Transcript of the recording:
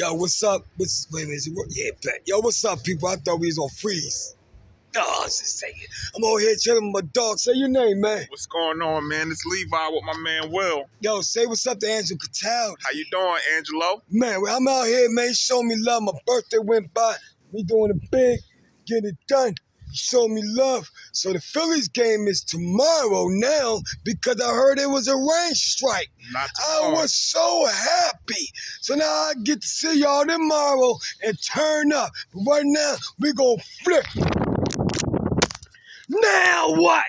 Yo, what's up? What's, wait a minute. Yeah, bet. Yo, what's up, people? I thought we was on freeze. No, I was just saying. I'm over here chilling with my dog. Say your name, man. What's going on, man? It's Levi with my man Will. Yo, say what's up to Angelo Cataldi. How you doing, Angelo? Man, well, I'm out here, man. Show me love. My birthday went by. We doing it big. Getting it done. Show me love. So the Phillies game is tomorrow now because I heard it was a rain strike. I was so happy. So now I get to see y'all tomorrow and turn up. But right now, we gonna flip. Now what?